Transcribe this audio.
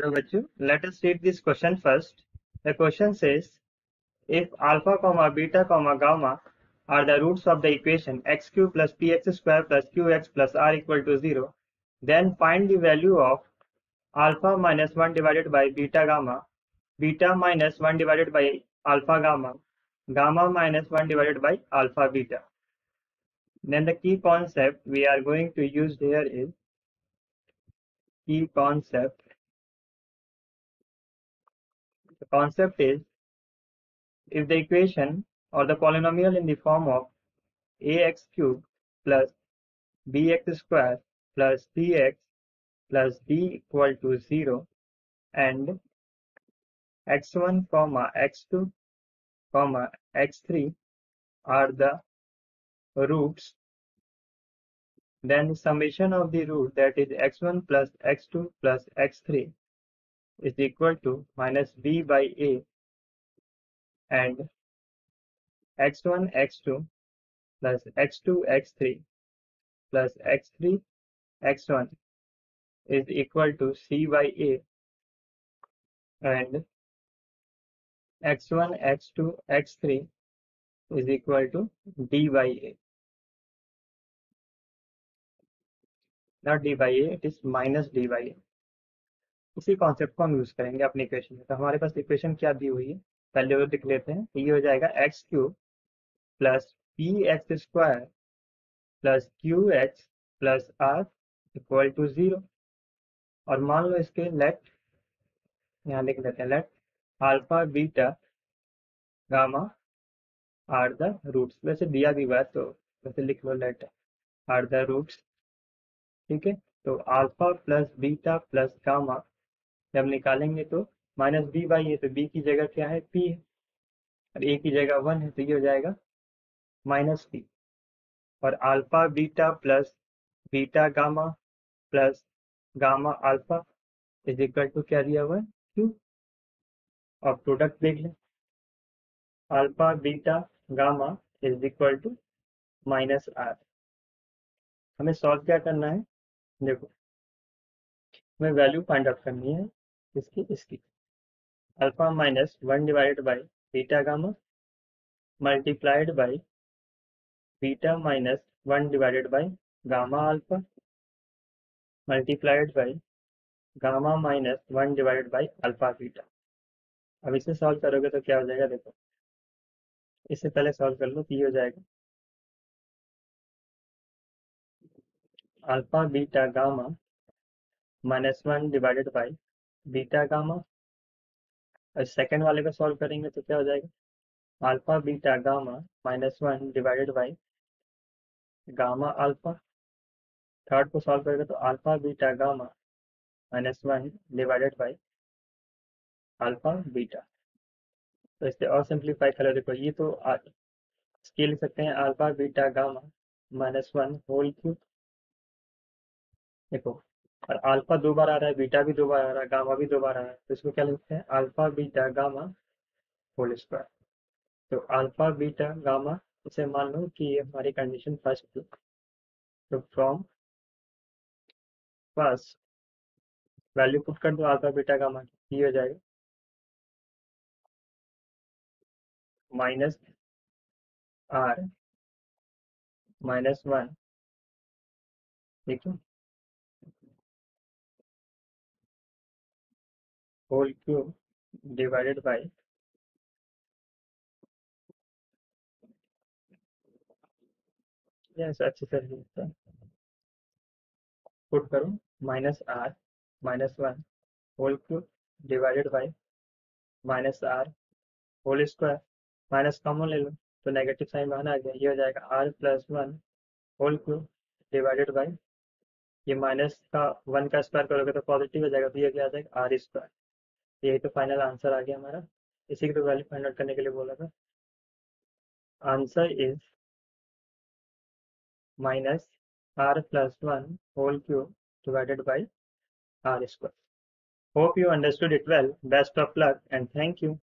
Hello, Bachu. Let us read this question first. The question says, if alpha comma beta comma gamma are the roots of the equation x cube plus px square plus qx plus r equal to 0, then find the value of alpha minus 1 divided by beta gamma, beta minus 1 divided by alpha gamma, gamma minus 1 divided by alpha beta. Then the key concept we are going to use here is key concept the concept is if the equation or the polynomial in the form of ax cube plus bx square plus cx plus d equal to 0 and x1 comma x2 comma x3 are the roots then the summation of the root that is x1 plus x2 plus x3 is equal to minus b by a and x1 x2 plus x2 x3 plus x3 x1 is equal to c by a and x1 x2 x3 is equal to d by a. Not d by a it is minus d by a उसी concept को हम use करेंगे अपनी equation में। तो हमारे पास equation क्या दी हुई है? पहले वो लिख लेते हैं। ये हो जाएगा X cube plus P X square plus Q X plus R equal to zero और मान लो इसके लेट यहाँ लिख लेते हैं let alpha beta gamma are the roots वैसे दिया भी हुआ तो वैसे लिख लो लेट आर द रूट्स ठीक है? तो alpha plus beta plus gamma जब निकालेंगे तो माइनस बी बाई ए तो बी की जगह क्या है? पी है। और ए की जगह वन है तो ये हो जाएगा माइनस पी और alpha beta plus beta gamma plus gamma alpha is equal to क्या दिया हुआ है? क्यू। और प्रोडक्ट देख लें। Alpha beta gamma is equal to minus R. हमें सॉल्व क्या करना है? देखो, हमें वैल्यू फाइंड आउट करनी है। इसकी इसकी। Alpha minus one divided by beta gamma multiplied by beta minus one divided by gamma alpha multiplied by gamma minus one divided by alpha beta. अब इसे सॉल्व करोगे तो क्या हो जाएगा देखो। इससे पहले सॉल्व कर लो तो ये हो जाएगा। Alpha beta gamma minus one divided by beta gamma. Second वाले को सॉल्व करेंगे तो क्या हो जाएगा? Alpha beta, gamma minus one divided by gamma alpha third को सॉल्व करेंगे तो alpha beta, gamma minus one divided by alpha beta. तो इससे और सिंप्लीफाई करो, देखो, ये तो इसके लिख सकते हैं alpha beta, gamma minus one whole cube देखो और अल्फ़ा दो बार आ रहा है बीटा भी दो बार आ रहा है गामा भी दो बार आ रहा है। तो इसको क्या लिखते हैं? Alpha beta gamma whole square तो अल्फ़ा बीटा गामा इसे मान लो कि ये हमारी कंडीशन फ़र्स्ट थी। तो फ्रॉम फ़र्स्ट वैल्यू पुट कर दो अल्फ़ा बीटा गामा की। हो जाएगा। माइनस आर माइनस वन ठीक है? Whole cube divided by yes, अच्छे से। पुट करो minus R minus one whole cube divided by minus R whole square minus common ले लो तो नेगेटिव साइन बाहर आ गया। ये हो जाएगा R plus one whole cube divided by ये माइनस का वन का स्क्वायर करोगे तो पॉजिटिव हो जाएगा तो ये क्या आ जाएगा आर स्क्वायर यही तो फाइनल आंसर आ गया हमारा। इसी की तो वैल्यू फाइंड आउट करने के लिए बोला था। Answer is minus R plus one whole cube divided by R square hope you understood it well best of luck and thank you